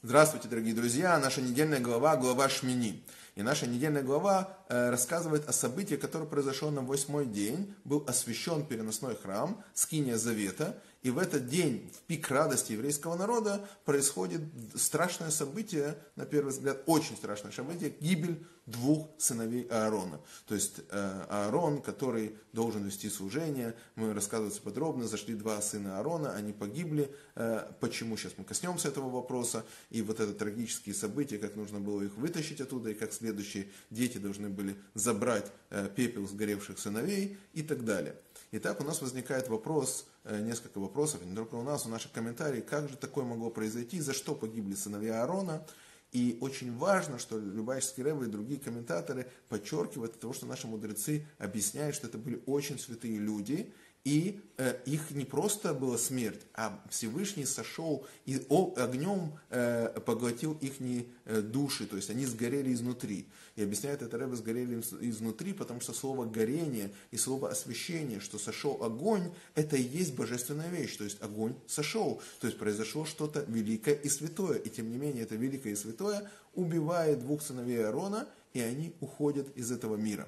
Здравствуйте, дорогие друзья! Наша недельная глава, глава Шмини. И наша недельная глава э, рассказывает о событии, которое произошло на восьмой день. Был освящен переносной храм, скиния завета. И в этот день, в пик радости еврейского народа, происходит страшное событие, на первый взгляд, очень страшное событие, гибель двух сыновей Аарона. То есть э, Аарон, который должен вести служение, мы рассказывается подробно, зашли два сына Аарона, они погибли. Э, почему? Сейчас мы коснемся этого вопроса. И вот это трагические события, как нужно было их вытащить оттуда, и как следующие дети должны были забрать э, пепел сгоревших сыновей и так далее. Итак, у нас возникает вопрос, несколько вопросов, не только у нас, у наших комментариев, как же такое могло произойти, за что погибли сыновья Аарона. И очень важно, что Любавический Рэбе и другие комментаторы подчеркивают того, что наши мудрецы объясняют, что это были очень святые люди, и э, их не просто была смерть, а Всевышний сошел и огнем э, поглотил их э, души, то есть они сгорели изнутри. И объясняет это Рэбе, сгорели изнутри, потому что слово горение и слово освящение, что сошел огонь, это и есть божественная вещь, то есть огонь сошел, то есть произошло что-то великое и святое, и тем не менее это великое и святое убивает двух сыновей Аарона, и они уходят из этого мира.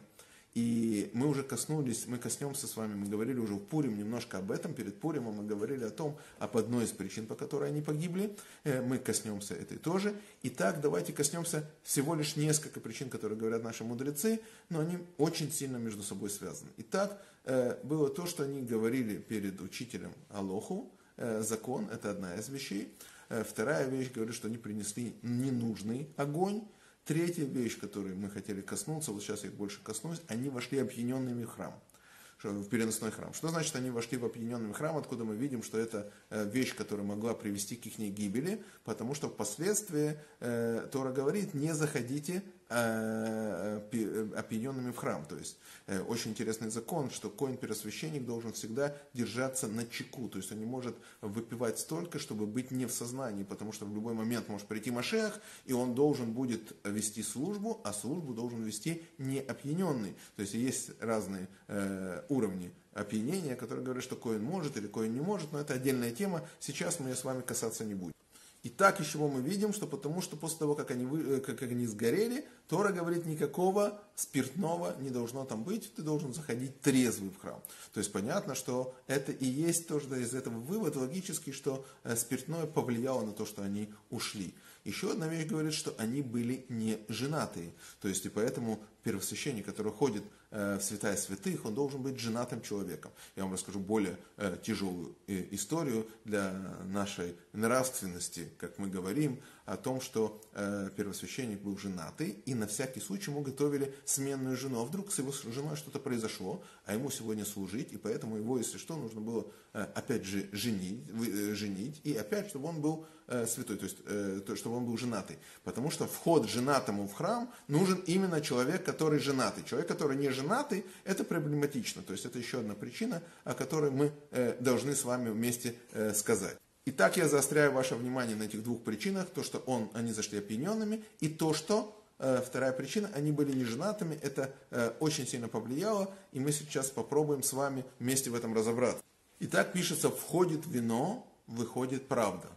И мы уже коснулись, мы коснемся с вами, мы говорили уже в Пурим немножко об этом, перед Пуримом мы говорили о том, об одной из причин, по которой они погибли, э, мы коснемся этой тоже. Итак, давайте коснемся всего лишь несколько причин, которые говорят наши мудрецы, но они очень сильно между собой связаны. Итак, э, было то, что они говорили перед учителем Алоху, э, закон, это одна из вещей. Вторая вещь, говорит, что они принесли ненужный огонь, Третья вещь, которой мы хотели коснуться, вот сейчас я их больше коснусь, они вошли опьяненными в храм в переносной храм. Что значит они вошли в опьяненный храм, откуда мы видим, что это э, вещь, которая могла привести к их гибели, потому что впоследствии э, Тора говорит, не заходите опьяненными в храм. То есть э, очень интересный закон, что коин первосвященник должен всегда держаться на чеку. То есть он не может выпивать столько, чтобы быть не в сознании, потому что в любой момент может прийти Машех, и он должен будет вести службу, а службу должен вести не опьяненный. То есть есть разные э, уровни опьянения, которые говорят, что коин может или коин не может, но это отдельная тема. Сейчас мы ее с вами касаться не будем. И так чего мы видим, что потому что после того, как они, вы, как они сгорели, Тора говорит, никакого спиртного не должно там быть, ты должен заходить трезвый в храм. То есть понятно, что это и есть тоже из этого вывод логический, что э, спиртное повлияло на то, что они ушли. Еще одна вещь говорит, что они были не женатые. То есть и поэтому первосвященник, который ходит э, в святая святых, он должен быть женатым человеком. Я вам расскажу более э, тяжелую э, историю для нашей нравственности, как мы говорим, о том, что первосвященник был женатый, и на всякий случай ему готовили сменную жену. А вдруг с его женой что-то произошло, а ему сегодня служить, и поэтому его, если что, нужно было опять же женить, женить и опять, чтобы он был святой, то есть чтобы он был женатый. Потому что вход женатому в храм нужен именно человек, который женатый. Человек, который не женатый, это проблематично. То есть это еще одна причина, о которой мы э, должны с вами вместе э, сказать. Итак, я заостряю ваше внимание на этих двух причинах. То, что он, они зашли опьяненными, и то, что э, вторая причина, они были не женатыми. Это очень сильно повлияло, и мы сейчас попробуем с вами вместе в этом разобраться. Итак, пишется, входит вино, выходит правда.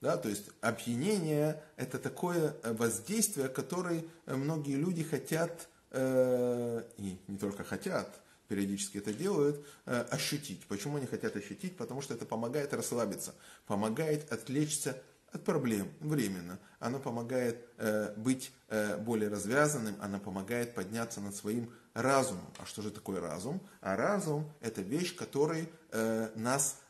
Да, то есть опьянение – это такое воздействие, которое многие люди хотят и не только хотят, периодически это делают, э, ощутить. Почему они хотят ощутить? Потому что это помогает расслабиться, помогает отвлечься от проблем временно. Оно помогает э, быть более развязанным, оно помогает подняться над своим разумом. А что же такое разум? А разум – это вещь, которая нас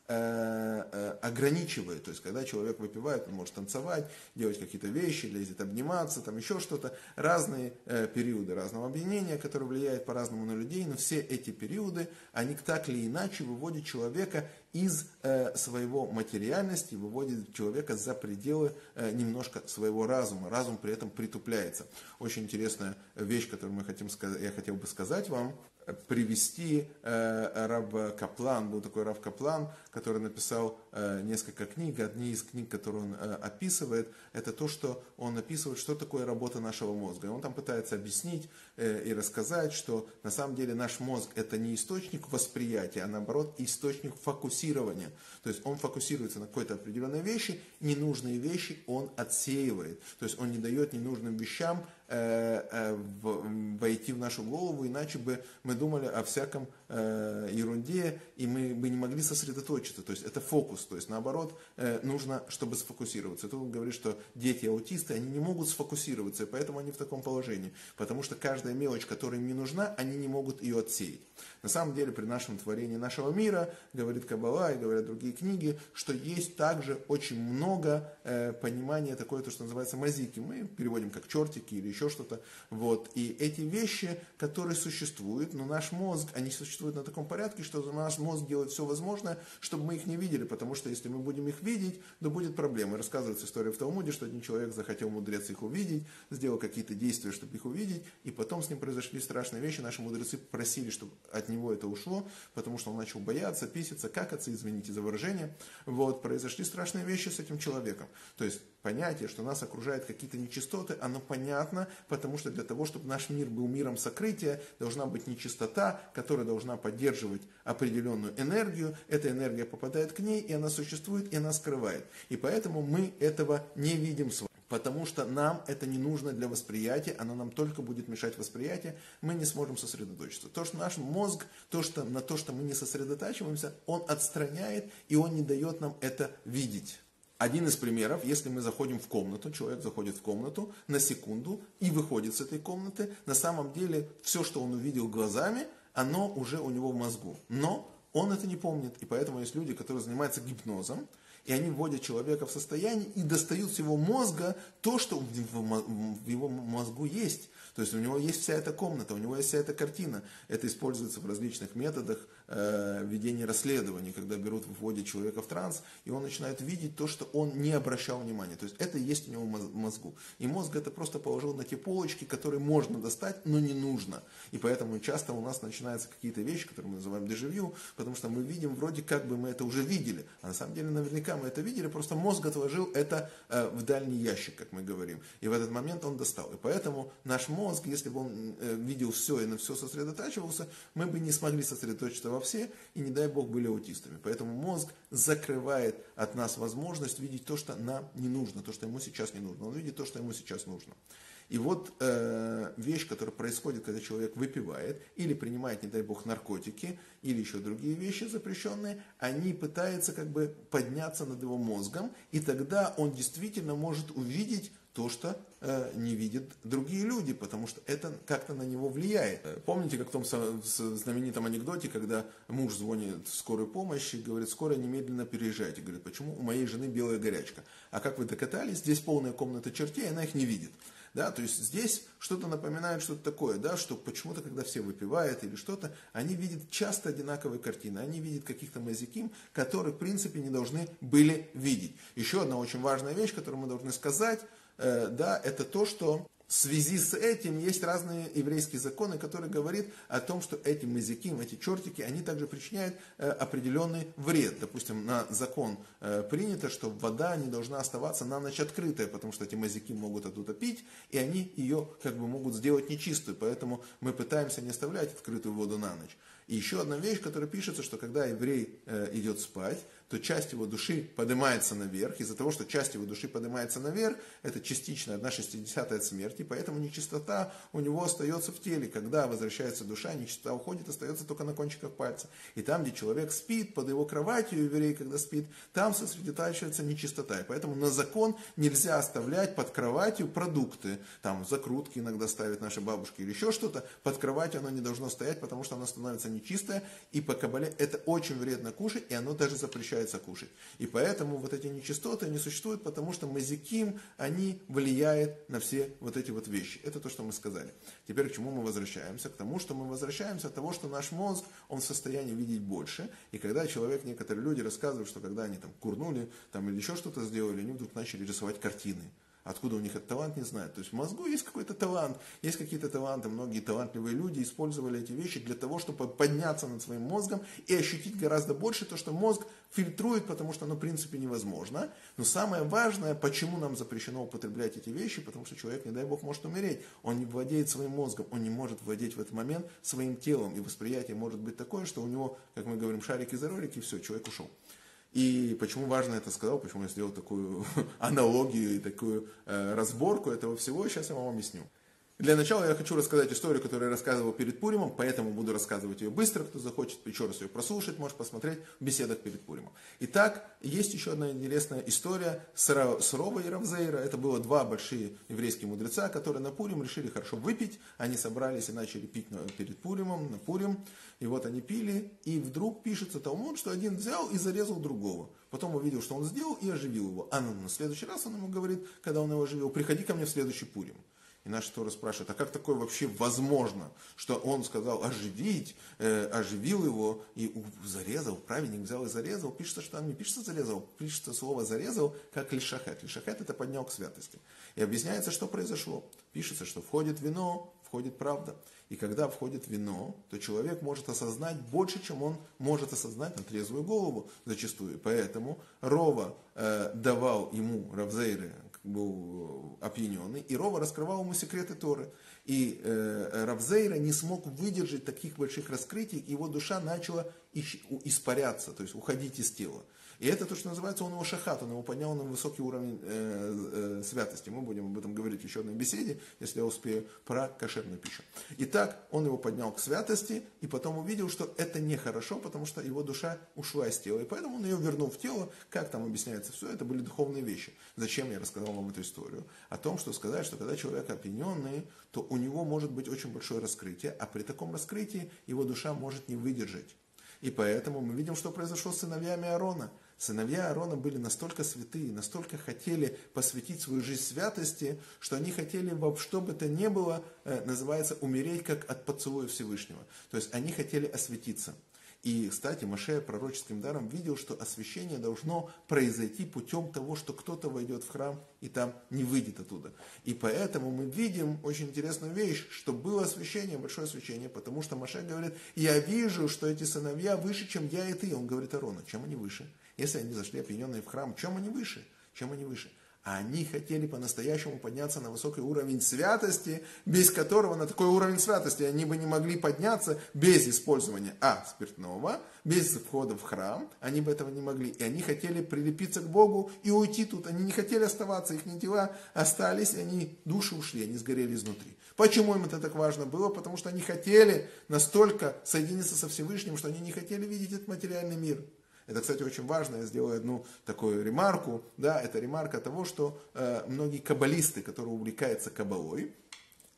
Э, э, ограничивает. То есть, когда человек выпивает, он может танцевать, делать какие-то вещи, лезет обниматься, там еще что-то. Разные э, периоды разного объединения, которые влияют по-разному на людей, но все эти периоды, они так или иначе выводят человека из э, своего материальности, выводит человека за пределы э, немножко своего разума. Разум при этом притупляется. Очень интересная вещь, которую мы хотим я хотел бы сказать вам. Привести э, Раб Каплан, был такой Раб Каплан, который написал э, несколько книг. Одни из книг, которые он э, описывает, это то, что он описывает, что такое работа нашего мозга. И он там пытается объяснить э, и рассказать, что на самом деле наш мозг это не источник восприятия, а наоборот источник фокусирования. То есть он фокусируется на какой-то определенной вещи, ненужные вещи он отсеивает. То есть он не дает ненужным вещам войти в нашу голову, иначе бы мы думали о всяком э, ерунде, и мы бы не могли сосредоточиться. То есть это фокус. То есть наоборот, нужно, чтобы сфокусироваться. Тут он говорит, что дети аутисты, они не могут сфокусироваться, и поэтому они в таком положении. Потому что каждая мелочь, которая им не нужна, они не могут ее отсеять. На самом деле, при нашем творении нашего мира, говорит Кабала и говорят другие книги, что есть также очень много э, понимания такое, то, что называется мазики. Мы переводим как чертики или еще что-то. Вот. И эти вещи, которые существуют, но наш мозг, они существуют на таком порядке, что наш мозг делает все возможное, чтобы мы их не видели, потому что если мы будем их видеть, то будет проблема. Рассказывается история в Талмуде, что один человек захотел мудрец их увидеть, сделал какие-то действия, чтобы их увидеть, и потом с ним произошли страшные вещи. Наши мудрецы просили, чтобы от него это ушло, потому что он начал бояться, писиться, какаться, извините за выражение. Вот, произошли страшные вещи с этим человеком. То есть понятие, что нас окружают какие-то нечистоты, оно понятно, потому что для того, чтобы наш мир был миром сокрытия, должна быть нечистота, которая должна поддерживать определенную энергию. Эта энергия попадает к ней, и она существует, и она скрывает. И поэтому мы этого не видим с вами потому что нам это не нужно для восприятия, оно нам только будет мешать восприятию, мы не сможем сосредоточиться. То, что наш мозг, то, что, на то, что мы не сосредотачиваемся, он отстраняет, и он не дает нам это видеть. Один из примеров, если мы заходим в комнату, человек заходит в комнату на секунду и выходит с этой комнаты, на самом деле все, что он увидел глазами, оно уже у него в мозгу. Но он это не помнит, и поэтому есть люди, которые занимаются гипнозом, и они вводят человека в состояние и достают с его мозга то, что в его мозгу есть. То есть у него есть вся эта комната, у него есть вся эта картина. Это используется в различных методах э, ведения расследований, когда берут, вводят человека в транс, и он начинает видеть то, что он не обращал внимания. То есть это есть у него в мозгу. И мозг это просто положил на те полочки, которые можно достать, но не нужно. И поэтому часто у нас начинаются какие-то вещи, которые мы называем дежавю, потому что мы видим, вроде как бы мы это уже видели, а на самом деле наверняка мы это видели, просто мозг отложил это э, в дальний ящик, как мы говорим. И в этот момент он достал. И поэтому наш мозг, если бы он э, видел все и на все сосредотачивался, мы бы не смогли сосредоточиться во все и, не дай бог, были аутистами. Поэтому мозг закрывает от нас возможность видеть то, что нам не нужно, то, что ему сейчас не нужно. Он видит то, что ему сейчас нужно. И вот э, вещь, которая происходит, когда человек выпивает или принимает, не дай бог, наркотики или еще другие вещи запрещенные, они пытаются как бы подняться над его мозгом, и тогда он действительно может увидеть то, что э, не видят другие люди, потому что это как-то на него влияет. Э, помните, как в том знаменитом анекдоте, когда муж звонит в скорую помощь и говорит, скорая немедленно переезжайте. Говорит, почему у моей жены белая горячка? А как вы докатались, здесь полная комната чертей, она их не видит. Да, то есть здесь что-то напоминает что-то такое, да, что почему-то, когда все выпивают или что-то, они видят часто одинаковые картины, они видят каких-то мазиким, которые, в принципе, не должны были видеть. Еще одна очень важная вещь, которую мы должны сказать, Э, да, это то, что в связи с этим есть разные еврейские законы, которые говорят о том, что эти мазики, эти чертики, они также причиняют э, определенный вред. Допустим, на закон э, принято, что вода не должна оставаться на ночь открытая, потому что эти мазики могут оттуда пить, и они ее как бы могут сделать нечистую. Поэтому мы пытаемся не оставлять открытую воду на ночь. И еще одна вещь, которая пишется, что когда еврей идет спать, то часть его души поднимается наверх. Из-за того, что часть его души поднимается наверх, это частично одна шестидесятая смерти, поэтому нечистота у него остается в теле. Когда возвращается душа, нечистота уходит, остается только на кончиках пальца. И там, где человек спит, под его кроватью, еврей, когда спит, там сосредотачивается нечистота. И поэтому на закон нельзя оставлять под кроватью продукты. Там закрутки иногда ставят наши бабушки или еще что-то. Под кроватью оно не должно стоять, потому что оно становится нечистое. И по кабале это очень вредно кушать, и оно даже запрещается получается кушать. И поэтому вот эти нечистоты не существуют, потому что мазиким, они влияют на все вот эти вот вещи. Это то, что мы сказали. Теперь к чему мы возвращаемся? К тому, что мы возвращаемся от того, что наш мозг, он в состоянии видеть больше. И когда человек, некоторые люди рассказывают, что когда они там курнули там, или еще что-то сделали, они вдруг начали рисовать картины Откуда у них этот талант, не знают. То есть в мозгу есть какой-то талант, есть какие-то таланты. Многие талантливые люди использовали эти вещи для того, чтобы подняться над своим мозгом и ощутить гораздо больше то, что мозг фильтрует, потому что оно в принципе невозможно. Но самое важное, почему нам запрещено употреблять эти вещи, потому что человек, не дай бог, может умереть. Он не владеет своим мозгом, он не может владеть в этот момент своим телом. И восприятие может быть такое, что у него, как мы говорим, шарики за ролики, и все, человек ушел. И почему важно это сказал, почему я сделал такую аналогию и такую э, разборку этого всего, сейчас я вам объясню. Для начала я хочу рассказать историю, которую я рассказывал перед Пуримом, поэтому буду рассказывать ее быстро. Кто захочет еще раз ее прослушать, может посмотреть в беседах перед Пуримом. Итак, есть еще одна интересная история с Рова и Равзейра. Это было два большие еврейские мудреца, которые на Пурим решили хорошо выпить. Они собрались и начали пить перед Пуримом, на Пурим. И вот они пили, и вдруг пишется Талмуд, что один взял и зарезал другого. Потом увидел, что он сделал, и оживил его. А на следующий раз он ему говорит, когда он его оживил, приходи ко мне в следующий Пурим. И наш Тора спрашивает, а как такое вообще возможно, что он сказал оживить, э, оживил его и зарезал, праведник взял и зарезал. Пишется, что там не пишется зарезал, пишется слово зарезал, как лишахет. Лишахет это поднял к святости. И объясняется, что произошло. Пишется, что входит вино, входит правда. И когда входит вино, то человек может осознать больше, чем он может осознать на трезвую голову зачастую. Поэтому Рова э, давал ему, Равзейры, был опьяненный, и Рова раскрывал ему секреты Торы. И э, Равзейра не смог выдержать таких больших раскрытий, его душа начала испаряться, то есть уходить из тела. И это то, что называется, он его шахат, он его поднял на высокий уровень э, э, святости. Мы будем об этом говорить еще одной беседе, если я успею, про кошерную пищу. Итак, он его поднял к святости, и потом увидел, что это нехорошо, потому что его душа ушла из тела. И поэтому он ее вернул в тело. Как там объясняется все, это были духовные вещи. Зачем я рассказал вам эту историю? О том, что сказать, что когда человек опьяненный, то у него может быть очень большое раскрытие, а при таком раскрытии его душа может не выдержать. И поэтому мы видим, что произошло с сыновьями Аарона. Сыновья Аарона были настолько святые, настолько хотели посвятить свою жизнь святости, что они хотели во что бы то ни было, э, называется, умереть как от поцелуя Всевышнего. То есть они хотели осветиться. И, кстати, Маше пророческим даром видел, что освящение должно произойти путем того, что кто-то войдет в храм и там не выйдет оттуда. И поэтому мы видим очень интересную вещь, что было освящение, большое освящение, потому что Маше говорит, я вижу, что эти сыновья выше, чем я и ты. Он говорит Арона, чем они выше? Если они зашли опьяненные в храм, чем они выше? Чем они выше? А они хотели по-настоящему подняться на высокий уровень святости, без которого на такой уровень святости они бы не могли подняться без использования а. спиртного, без входа в храм, они бы этого не могли. И они хотели прилепиться к Богу и уйти тут. Они не хотели оставаться, их дела остались, и они души ушли, они сгорели изнутри. Почему им это так важно было? Потому что они хотели настолько соединиться со Всевышним, что они не хотели видеть этот материальный мир. Это, кстати, очень важно, я сделаю одну такую ремарку, да, это ремарка того, что э, многие каббалисты, которые увлекаются кабалой,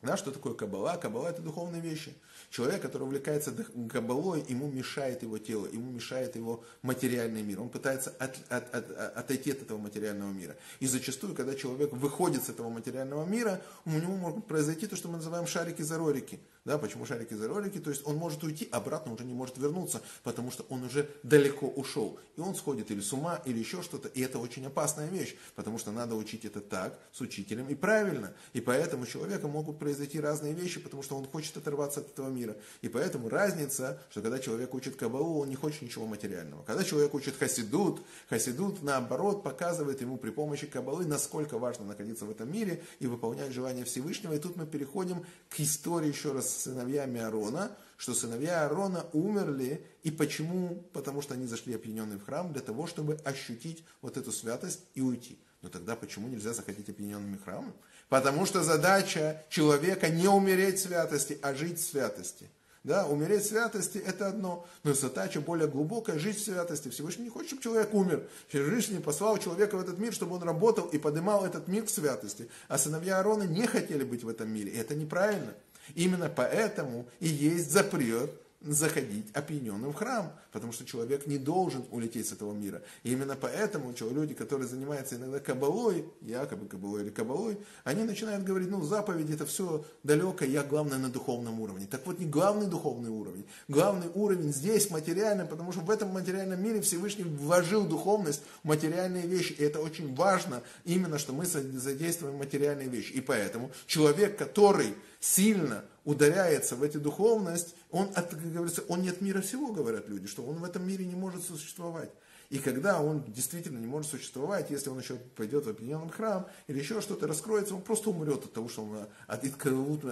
да, что такое кабала? Кабала это духовные вещи. Человек, который увлекается кабалой, ему мешает его тело, ему мешает его материальный мир. Он пытается от, от, от, отойти от этого материального мира. И зачастую, когда человек выходит с этого материального мира, у него может произойти то, что мы называем шарики-зарорики. Да, почему шарики-зарорики? То есть он может уйти, обратно уже не может вернуться, потому что он уже далеко ушел. И он сходит или с ума, или еще что-то. И это очень опасная вещь, потому что надо учить это так, с учителем, и правильно. И поэтому у человека могут произойти разные вещи, потому что он хочет оторваться от этого мира. И поэтому разница, что когда человек учит Кабалу, он не хочет ничего материального. Когда человек учит Хасидут, Хасидут наоборот показывает ему при помощи Кабалы, насколько важно находиться в этом мире и выполнять желания Всевышнего. И тут мы переходим к истории еще раз с сыновьями Аарона, что сыновья Аарона умерли, и почему? Потому что они зашли опьяненные в храм для того, чтобы ощутить вот эту святость и уйти. Но тогда почему нельзя заходить опьяненными в храм? Потому что задача человека не умереть в святости, а жить в святости. Да, умереть в святости – это одно, но задача более глубокая – жить в святости. Всевышний не хочет, чтобы человек умер. Всевышний послал человека в этот мир, чтобы он работал и поднимал этот мир к святости. А сыновья Аарона не хотели быть в этом мире, и это неправильно. Именно поэтому и есть запрет заходить опьяненным в храм, потому что человек не должен улететь с этого мира. И именно поэтому люди, которые занимаются иногда кабалой, якобы кабалой или кабалой, они начинают говорить, ну, заповеди это все далеко, я главное на духовном уровне. Так вот, не главный духовный уровень. Главный уровень здесь материальный, потому что в этом материальном мире Всевышний вложил духовность в материальные вещи. И это очень важно, именно, что мы задействуем материальные вещи. И поэтому человек, который сильно ударяется в эту духовность, он, от, говорится, он не от мира всего, говорят люди, что он в этом мире не может существовать. И когда он действительно не может существовать, если он еще пойдет в определенный храм или еще что-то раскроется, он просто умрет от того, что он от Иткалут.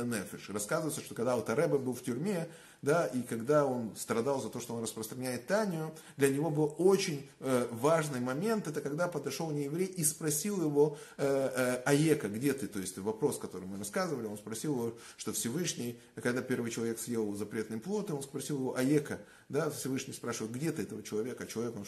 Рассказывается, что когда Алтареба был в тюрьме, да, и когда он страдал за то, что он распространяет Танию, для него был очень э, важный момент, это когда подошел нееврей и спросил его, э, э, Аека, где ты, то есть вопрос, который мы рассказывали, он спросил его, что Всевышний, когда первый человек съел запретный плод, он спросил его, Аека, да, Всевышний спрашивает, где ты этого человека, человек, он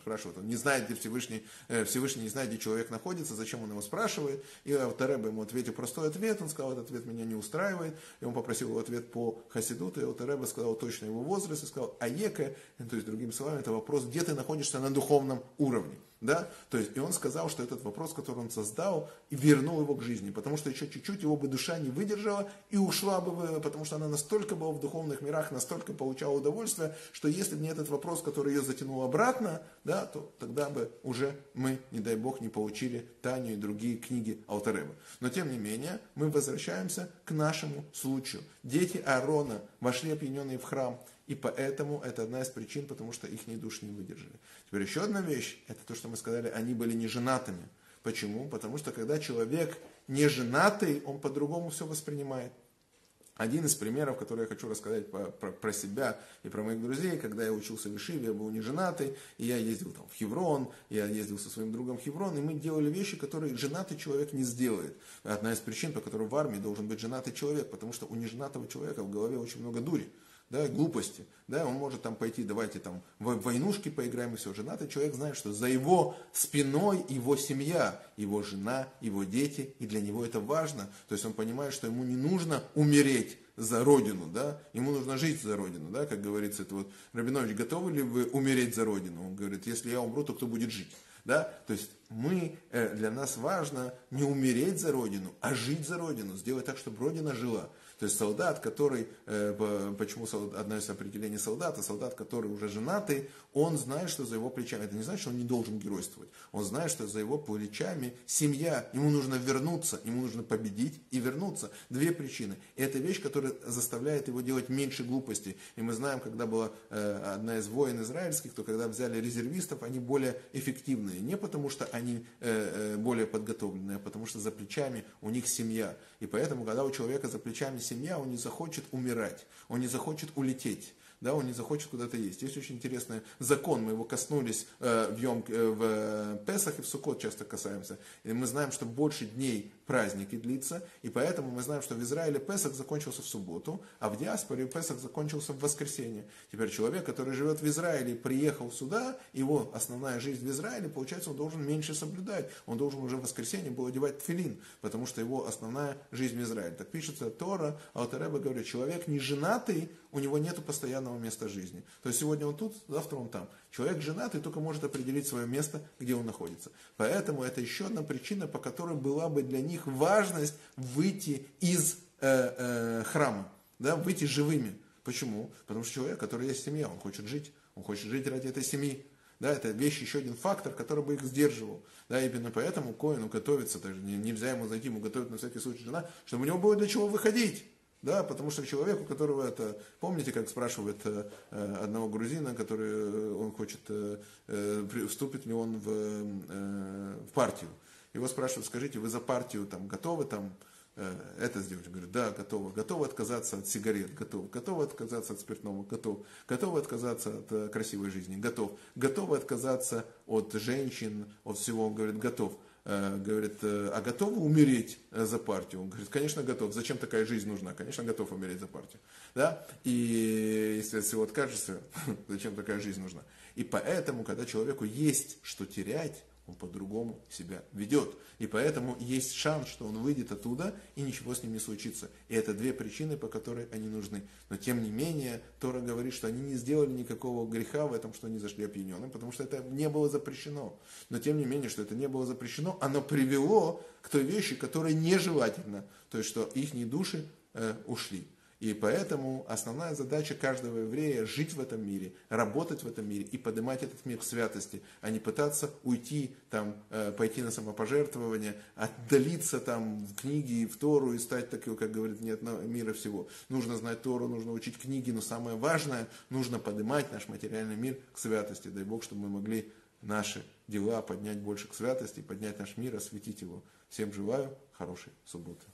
спрашивает, он не знает, где Всевышний, э, Всевышний не знает, где человек находится, зачем он его спрашивает, и Алтареба ему ответил простой ответ, он сказал, этот ответ меня не устраивает, и он попросил его ответ по Хасидуту, и Алтареба сказал точно его возраст, и сказал, Аека, то есть, другими словами, это вопрос, где ты находишься на духовном уровне. Да? То есть, и он сказал, что этот вопрос, который он создал, вернул его к жизни, потому что еще чуть-чуть его бы душа не выдержала и ушла бы, потому что она настолько была в духовных мирах, настолько получала удовольствие, что если бы не этот вопрос, который ее затянул обратно, да, то тогда бы уже мы, не дай бог, не получили Таню и другие книги Алтареба. Но тем не менее, мы возвращаемся к нашему случаю. Дети Аарона вошли опьяненные в храм, и поэтому это одна из причин, потому что их душ не выдержали. Теперь еще одна вещь, это то, что мы сказали, они были не женатыми. Почему? Потому что когда человек не женатый, он по-другому все воспринимает. Один из примеров, который я хочу рассказать про, про, про себя и про моих друзей, когда я учился в Ишиве, я был не женатый, и я ездил там в Хеврон, я ездил со своим другом в Хеврон, и мы делали вещи, которые женатый человек не сделает. Одна из причин, по которой в армии должен быть женатый человек, потому что у неженатого человека в голове очень много дури да, глупости, да, он может там пойти, давайте там в войнушки поиграем и все. Женатый человек знает, что за его спиной его семья, его жена, его дети, и для него это важно. То есть он понимает, что ему не нужно умереть за родину, да, ему нужно жить за родину, да, как говорится, это вот, Рабинович, готовы ли вы умереть за родину? Он говорит, если я умру, то кто будет жить? Да? То есть мы, э, для нас важно не умереть за Родину, а жить за Родину, сделать так, чтобы Родина жила. То есть солдат, который, э, почему одно из определений солдата, солдат, который уже женатый, он знает, что за его плечами, это не значит, что он не должен геройствовать, он знает, что за его плечами семья, ему нужно вернуться, ему нужно победить и вернуться. Две причины. И это вещь, которая заставляет его делать меньше глупостей. И мы знаем, когда была э, одна из войн израильских, то когда взяли резервистов, они более эффективные. Не потому, что они э, более подготовленные, потому что за плечами у них семья. И поэтому, когда у человека за плечами семья, он не захочет умирать, он не захочет улететь да, он не захочет куда-то есть. Есть очень интересный закон, мы его коснулись э, в, Йом, э, в Песах и в Сукот часто касаемся. И мы знаем, что больше дней праздники длится, и поэтому мы знаем, что в Израиле Песах закончился в субботу, а в диаспоре Песах закончился в воскресенье. Теперь человек, который живет в Израиле, приехал сюда, его основная жизнь в Израиле, получается, он должен меньше соблюдать. Он должен уже в воскресенье был одевать филин, потому что его основная жизнь в Израиле. Так пишется Тора, Алтареба говорит, человек не женатый, у него нет постоянного места жизни. То есть сегодня он тут, завтра он там. Человек женатый только может определить свое место, где он находится. Поэтому это еще одна причина, по которой была бы для них важность выйти из э, э, храма, да, выйти живыми. Почему? Потому что человек, который есть семья, он хочет жить, он хочет жить ради этой семьи. Да, это вещь, еще один фактор, который бы их сдерживал. Да, именно поэтому Коину готовится, даже нельзя ему зайти, ему готовить на всякий случай жена, чтобы у него было для чего выходить. Да, потому что человек, у которого это, помните, как спрашивает э, одного грузина, который, э, он хочет, э, э, вступит ли он в, э, в партию. Его спрашивают, скажите, вы за партию там готовы там э, это сделать? Говорит, да, готовы. Готовы отказаться от сигарет, готов. Готовы отказаться от спиртного, готов. Готовы отказаться от э, красивой жизни, готов. Готовы отказаться от женщин, от всего, он говорит, готов. Э, говорит, э, а готовы умереть э, за партию? Он говорит, конечно, готов. Зачем такая жизнь нужна? Конечно, готов умереть за партию. Да? И если от всего откажешься, зачем такая жизнь нужна? И поэтому, когда человеку есть что терять, он по-другому себя ведет. И поэтому есть шанс, что он выйдет оттуда и ничего с ним не случится. И это две причины, по которой они нужны. Но тем не менее, Тора говорит, что они не сделали никакого греха в этом, что они зашли опьяненным, потому что это не было запрещено. Но тем не менее, что это не было запрещено, оно привело к той вещи, которая нежелательна. То есть, что их души э, ушли. И поэтому основная задача каждого еврея жить в этом мире, работать в этом мире и поднимать этот мир в святости, а не пытаться уйти, там, э, пойти на самопожертвование, отдалиться там в книги, в Тору и стать таким, как говорит, нет мира всего. Нужно знать Тору, нужно учить книги, но самое важное, нужно поднимать наш материальный мир к святости. Дай Бог, чтобы мы могли наши дела поднять больше к святости, поднять наш мир, осветить его. Всем желаю хорошей субботы.